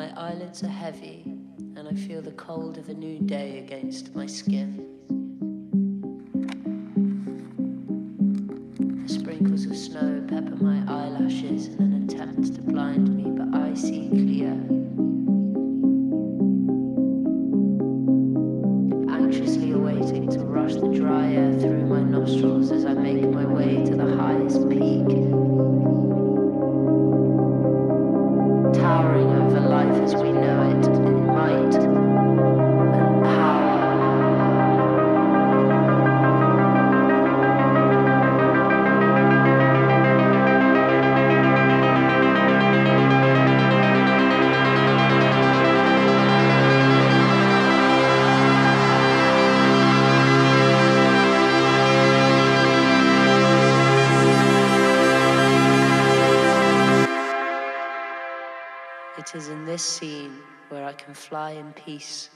My eyelids are heavy, and I feel the cold of a new day against my skin. The sprinkles of snow pepper my eyelashes in an attempt to blind me, but I see clear. Anxiously awaiting to rush the dry life as we know it It is in this scene where I can fly in peace